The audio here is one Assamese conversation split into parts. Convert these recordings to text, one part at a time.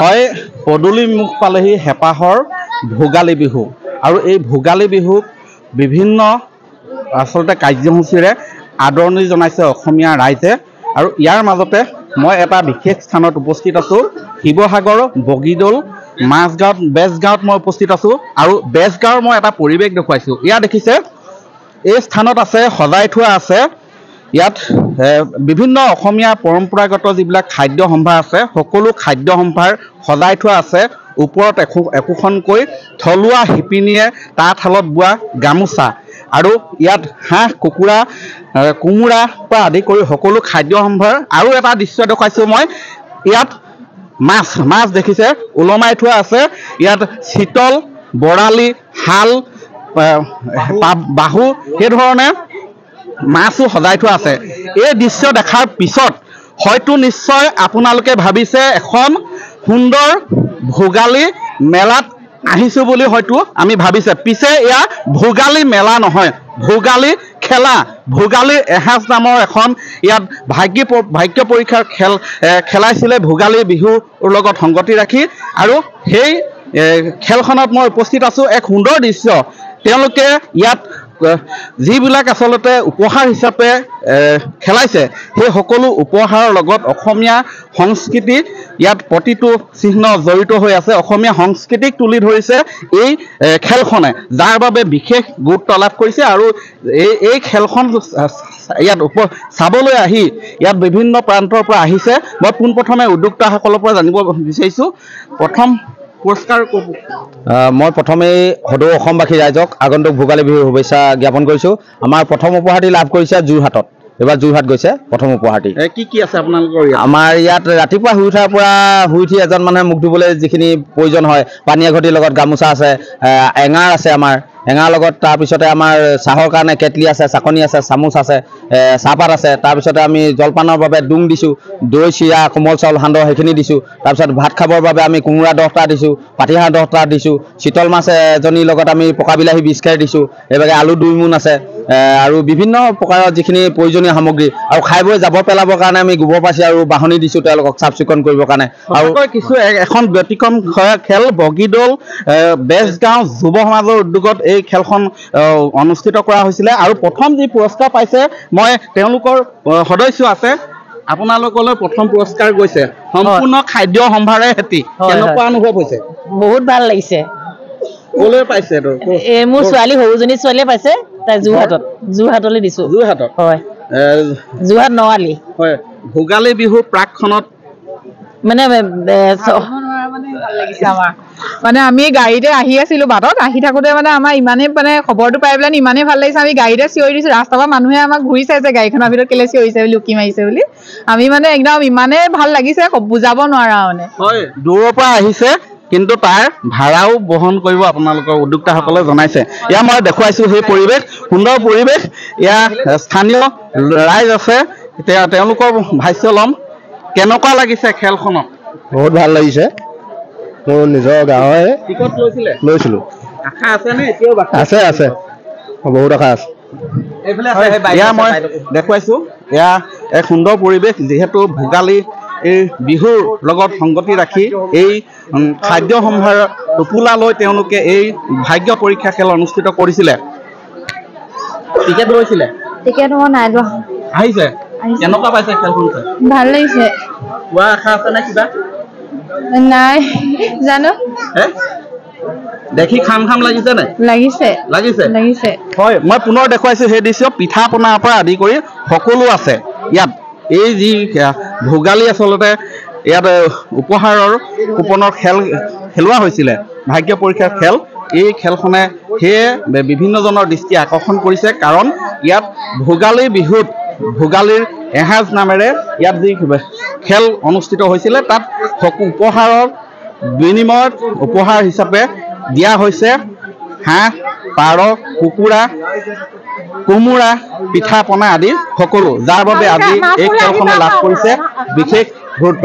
হয় পদূলি মুখ পালেহি হেঁপাহৰ ভোগালী বিহু। আৰু এই ভোগালী বিহুক বিভিন্ন আচলতে কাৰ্যসূচীৰে আদৰণি জনাইছে অসমীয়া ৰাইজে। আৰু ইয়াৰ মাজতে মই এটা বিশেষ স্থানত উপস্থিত আছোঁ শিৱসাগৰ বগীদৌল মাজগাঁৱত বেজগাঁৱত মই উপস্থিত আছোঁ। আৰু বেজগাঁৱৰ মই এটা পৰিৱেশ দেখুৱাইছোঁ। ইয়াত দেখিছে এই স্থানত আছে সজাই থোৱা আছে। ইয়াত বিভিন্ন অসমীয়া পৰম্পৰাগত যিবিলাক খাদ্য সম্ভাৰ আছে সকলো খাদ্য সম্ভাৰ সজাই থোৱা আছে। ওপৰত একো একোখনকৈ থলুৱা শিপিনীয়ে তাঁতশালত বোৱা গামোচা। আৰু ইয়াত হাঁহ কুকুৰা কোমোৰা পৰা আদি কৰি সকলো খাদ্য সম্ভাৰ। আৰু এটা দৃশ্য দেখুৱাইছোঁ মই ইয়াত মাছ মাছ দেখিছে ওলমাই থোৱা আছে। ইয়াত চিতল বৰালি শাল বাহু সেইধৰণে মাছো সজাই থোৱা আছে। এই দৃশ্য দেখাৰ পিছত হয়তো নিশ্চয় আপোনালোকে ভাবিছে এখন সুন্দৰ ভোগালী মেলাত আহিছোঁ বুলি হয়তো আমি ভাবিছে। পিছে এয়া ভোগালী মেলা নহয় ভোগালী খেলা। ভোগালী এসাঁজ নামৰ এখন ইয়াত ভাগ্য ভাগ্য পৰীক্ষাৰ খেল খেলাইছিলে ভোগালী বিহুৰ লগত সংগতি ৰাখি। আৰু সেই খেলখনত মই উপস্থিত আছোঁ। এক সুন্দৰ দৃশ্য। তেওঁলোকে ইয়াত যিবিলাক আচলতে উপহাৰ হিচাপে খেলাইছে সেই সকলো উপহাৰৰ লগত অসমীয়া সংস্কৃতি ইয়াত প্ৰতিটো চিহ্ন জড়িত হৈ আছে। অসমীয়া সংস্কৃতিক তুলি ধৰিছে এই খেলখনে যাৰ বাবে বিশেষ গুৰুত্ব লাভ কৰিছে আৰু এই এই খেলখন ইয়াত উপ চাবলৈ আহি ইয়াত বিভিন্ন প্ৰান্তৰ পৰা আহিছে। মই পোনপ্ৰথমে উদ্যোক্তাসকলৰ পৰা জানিব বিচাৰিছোঁ। প্ৰথম পুৰস্কাৰ মই প্ৰথমেই সদৌ অসমবাসী ৰাইজক আগন্তুক ভোগালী বিহুৰ শুভেচ্ছা জ্ঞাপন কৰিছোঁ। আমাৰ প্ৰথম উপহাৰটি লাভ কৰিছে যোৰহাটত। এইবাৰ যোৰহাট গৈছে প্ৰথম উপহাৰটি কি কি আছে আপোনালোকৰ আমাৰ ইয়াত ৰাতিপুৱা শুই উঠাৰ পৰা শুই উঠি এজন মানুহে মুখ ধুবলৈ যিখিনি প্ৰয়োজন হয় পানীয়া ঘটিৰ লগত গামোচা আছে এঙাৰ আছে আমাৰ। এঙাৰ লগত তাৰপিছতে আমাৰ চাহৰ কাৰণে কেটলি আছে চাকনি আছে চামুচ আছে চাহপাত আছে। তাৰপিছতে আমি জলপানৰ বাবে ডুং দিছোঁ দৈ চিৰা কোমল চাউল সান্দহ সেইখিনি দিছোঁ। তাৰপিছত ভাত খাবৰ বাবে আমি কোমোৰা দহটা দিছোঁ পাতিহাঁহ দহটা দিছোঁ। চিতল মাছ এজনীৰ লগত আমি পকা বিলাহী বিছ খেৰ দিছোঁ। এইভাগে আলু দুই মোন আছে। আৰু বিভিন্ন প্ৰকাৰৰ যিখিনি প্ৰয়োজনীয় সামগ্ৰী আৰু খাই বৈ জাবৰ পেলাবৰ কাৰণে আমি গোবৰ পাচি আৰু বাহনি দিছোঁ তেওঁলোকক চাফ চিকুণ কৰিবৰ কাৰণে। আৰু কিছু এখন ব্যতিক্ৰম খেল বগীদৌল বেজগাঁও যুৱ সমাজৰ উদ্যোগত এই খেলখন অনুষ্ঠিত কৰা হৈছিলে। আৰু প্ৰথম যি পুৰস্কাৰ পাইছে মই তেওঁলোকৰ সদস্য আছে আপোনালোকলৈ প্ৰথম পুৰস্কাৰ গৈছে। সম্পূৰ্ণ খাদ্য সম্ভাৰে হয়, কেনেকুৱা অনুভৱ হৈছে? বহুত ভাল লাগিছে। ক'লৈ পাইছে মোৰ ছোৱালী সৰুজনী ছোৱালীয়ে পাইছে। তাই যোৰহাটত যোৰহাটলৈ দিছো। যোৰহাটত? হয়। যোৰহাট নৱালি। হয় ভোগালী বিহুৰ প্ৰাকখনত মানে মানে আমি গাড়ীতে আহি আছিলো বাটত আহি থাকোতে মানে আমাৰ ইমানেই মানে খবৰটো পাই পেলাই ইমানেই ভাল লাগিছে আমি গাড়ীতে চিঞৰি দিছো ৰাস্তাৰ পৰা মানুহে আমাক ঘূৰি চাইছে গাড়ীখনৰ ভিতৰত কেলে চিঞৰিছে বুলি উকি মাৰিছে বুলি। আমি মানে একদম ইমানেই ভাল লাগিছে বুজাব নোৱাৰা মানে। হয় দূৰৰ পৰা আহিছে। কিন্তু তাৰ ভাড়াও বহন কৰিব আপোনালোকৰ উদ্যোক্তাসকলে জনাইছে। এয়া মই দেখুৱাইছোঁ সেই পৰিৱেশ সুন্দৰ পৰিৱেশ। এয়া স্থানীয় ৰাইজ আছে তেওঁ তেওঁলোকৰ ভাষ্য ল'ম। কেনেকুৱা লাগিছে খেলখনত? বহুত ভাল লাগিছে। মোৰ নিজৰ গাঁৱৰে টিকট লৈছিলে? লৈছিলোঁ। আশা আছেনে এতিয়াও বাকী আছে? আছে বহুত আশা আছে। এয়া মই দেখুৱাইছোঁ। এয়া এক সুন্দৰ পৰিৱেশ যিহেতু ভোগালী এই বিহুৰ লগত সংগতি ৰাখি এই খাদ্য সম্ভাৰ টোপোলা লৈ তেওঁলোকে এই ভাগ্য পৰীক্ষা খেল অনুষ্ঠিত কৰিছিলে। টিকেট লৈছিলে? টিকেট মই নাই লোৱা। আহিছে? কেনেকুৱা পাইছে খেলখন ভাল লাগিছে। পোৱা আশা আছে নে কিবা? নাই জানো? দেখি খাম খাম লাগিছে নে? লাগিছে। লাগিছে? লাগিছে। হয় মই পুনৰ দেখুৱাইছোঁ সেই দৃশ্য পিঠা পনাৰ পৰা আদি কৰি সকলো আছে। ইয়াত এই যি ভোগালী আচলতে ইয়াত উপহাৰৰ কুপনৰ খেল খেলোৱা হৈছিলে ভাগ্য পৰীক্ষাৰ খেল। এই খেলখনে সেয়ে বিভিন্নজনৰ দৃষ্টি আকৰ্ষণ কৰিছে কাৰণ ইয়াত ভোগালী বিহুত ভোগালীৰ এসাঁজ নামেৰে ইয়াত যি খেল অনুষ্ঠিত হৈছিলে তাত উপহাৰৰ বিনিময়ত উপহাৰ হিচাপে দিয়া হৈছে। হাঁহ, পাৰ, কুকুৰা, কোমোৰা পিঠা পনা আদি সকলো, যাৰ বাবে আজি এই খেলখনে লাভ কৰিছে বিশেষ গুৰুত্ব।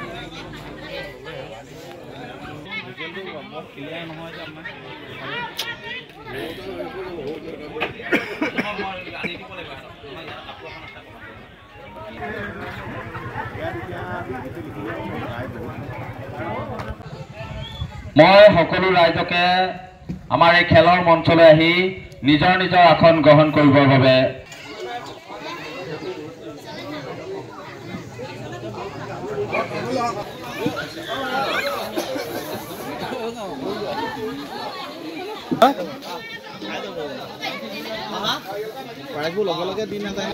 ক্লিয়াৰ নহয় যে মই সকলো ৰাইজকে আমাৰ এই খেলৰ মঞ্চলৈ আহি নিজৰ নিজৰ আসন গ্ৰহণ কৰিবৰ বাবে প্ৰাইজবোৰ লগে লগে দি নাযায়।